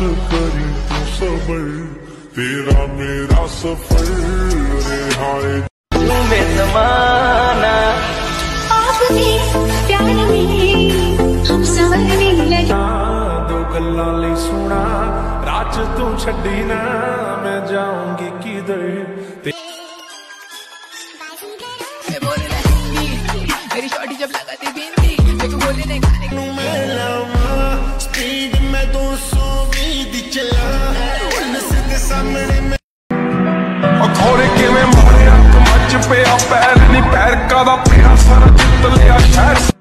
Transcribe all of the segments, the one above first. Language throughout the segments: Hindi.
करी तू सबर तेरा मेरा सफ़र हाय। दो गल्ला सुना राज तू छी ना मैं जाऊँगी किधर ਪਿਆ ਪੈਰ ਨਹੀਂ ਪੈਰ ਕਾਦਾ ਪਿਆ ਸਾਰਾ ਜਿੱਤ ਲਿਆ ਸ਼ਹਿਰ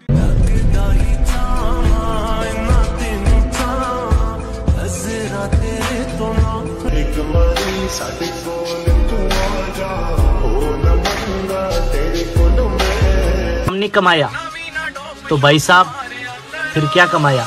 ਇੱਕ ਵਾਰੀ ਸਾਡੇ ਕੋਲ ਤੂੰ ਆ ਜਾ ਹੋ ਨਾ ਮੰਗਾ ਤੇਰੇ ਕੋਲੋਂ ਮੈਂ हमने कमाया तो भाई साहब फिर क्या कमाया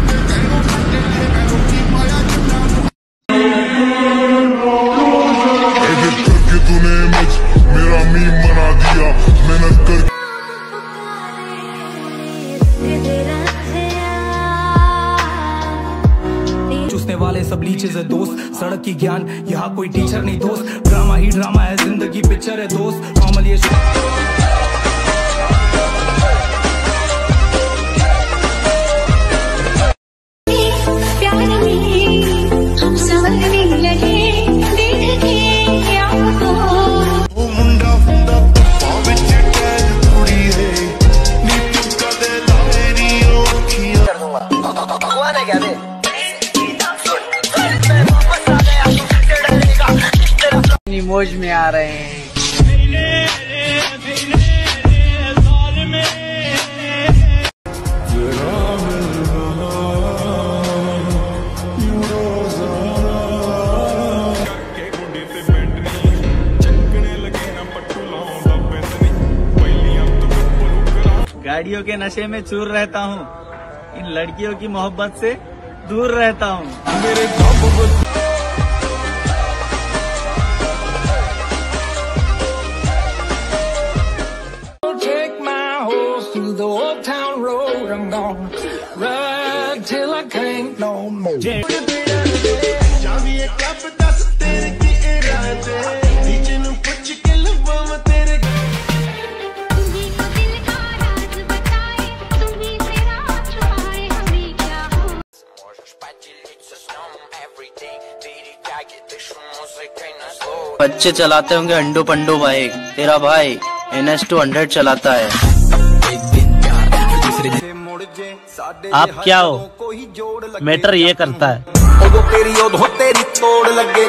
वाले सब लीचेज है दोस्त। सड़क की ज्ञान, यहाँ कोई टीचर नहीं दोस्त। ड्रामा ही ड्रामा है, ज़िंदगी पिक्चर है दोस्त। नॉर्मल ये मौज में आ रहे हैं। गाड़ियों के नशे में चूर रहता हूँ। इन लड़कियों की मोहब्बत से दूर रहता हूँ। मेरे through the old town road. I'm gonna ride till I can't no more. बच्चे चलाते होंगे अंडो पंडो भाई तेरा भाई एन एस टू हंड्रेड चलाता है आप क्या हो? मैटर ये करता है। तेरी लगे